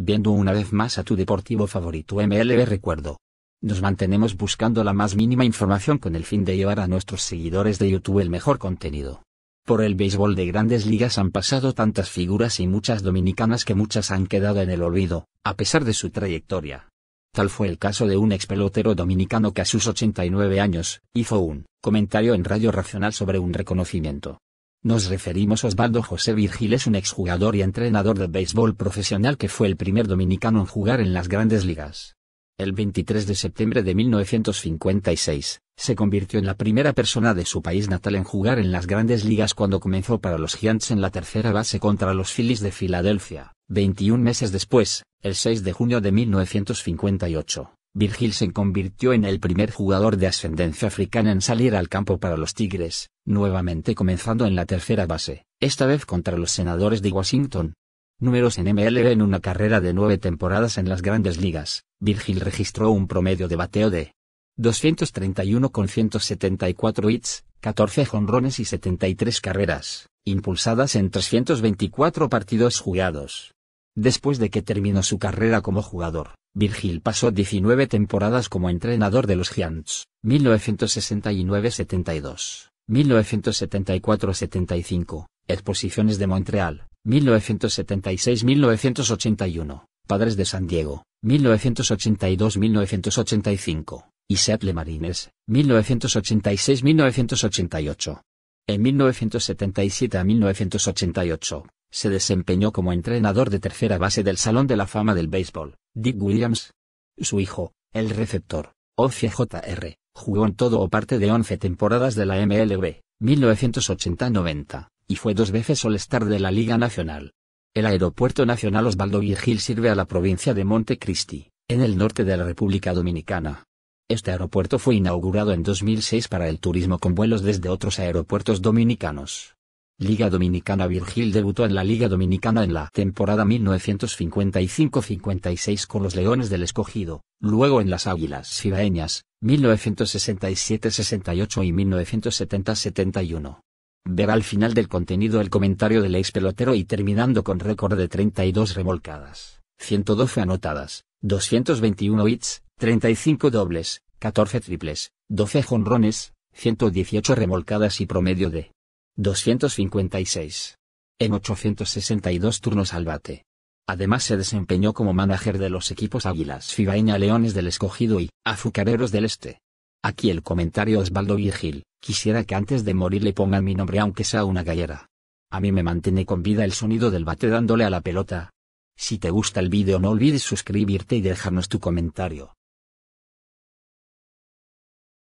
viendo una vez más a tu deportivo favorito MLB Recuerdo. Nos mantenemos buscando la más mínima información con el fin de llevar a nuestros seguidores de YouTube el mejor contenido. Por el béisbol de grandes ligas han pasado tantas figuras y muchas dominicanas que muchas han quedado en el olvido, a pesar de su trayectoria. Tal fue el caso de un ex pelotero dominicano que a sus 89 años, hizo un comentario en Radio Racional sobre un reconocimiento. Nos referimos a Osvaldo José Virgil es un exjugador y entrenador de béisbol profesional que fue el primer dominicano en jugar en las grandes ligas. El 23 de septiembre de 1956, se convirtió en la primera persona de su país natal en jugar en las grandes ligas cuando comenzó para los Giants en la tercera base contra los Phillies de Filadelfia. 21 meses después, el 6 de junio de 1958, Virgil se convirtió en el primer jugador de ascendencia africana en salir al campo para los Tigres, nuevamente comenzando en la tercera base, esta vez contra los senadores de Washington. Números en MLB en una carrera de nueve temporadas en las grandes ligas, Virgil registró un promedio de bateo de 231 con 174 hits, 14 jonrones y 73 carreras, impulsadas en 324 partidos jugados. Después de que terminó su carrera como jugador, Virgil pasó 19 temporadas como entrenador de los Giants, 1969-72, 1974-75, Exposiciones de Montreal, 1976-1981, Padres de San Diego, 1982-1985, y Seattle Marines, 1986-1988. En 1977 a 1988, se desempeñó como entrenador de tercera base del Salón de la Fama del Béisbol, Dick Williams. Su hijo, el receptor, Ophie Jr., jugó en todo o parte de 11 temporadas de la MLB, 1980-90, y fue dos veces All-Star de la Liga Nacional. El Aeropuerto Nacional Osvaldo Virgil sirve a la provincia de Montecristi, en el norte de la República Dominicana. Este aeropuerto fue inaugurado en 2006 para el turismo con vuelos desde otros aeropuertos dominicanos. Liga Dominicana Virgil debutó en la Liga Dominicana en la temporada 1955-56 con los Leones del Escogido, luego en las Águilas Cibaeñas, 1967-68 y 1970-71. Ver al final del contenido el comentario del ex pelotero y terminando con récord de 32 remolcadas, 112 anotadas, 221 hits, 35 dobles, 14 triples, 12 jonrones, 118 remolcadas y promedio de 256. En 862 turnos al bate. Además se desempeñó como manager de los equipos Águilas Fibaeña Leones del Escogido y Azucareros del Este. Aquí el comentario Osvaldo Virgil, quisiera que antes de morir le pongan mi nombre aunque sea una gallera. A mí me mantiene con vida el sonido del bate dándole a la pelota. Si te gusta el vídeo no olvides suscribirte y dejarnos tu comentario.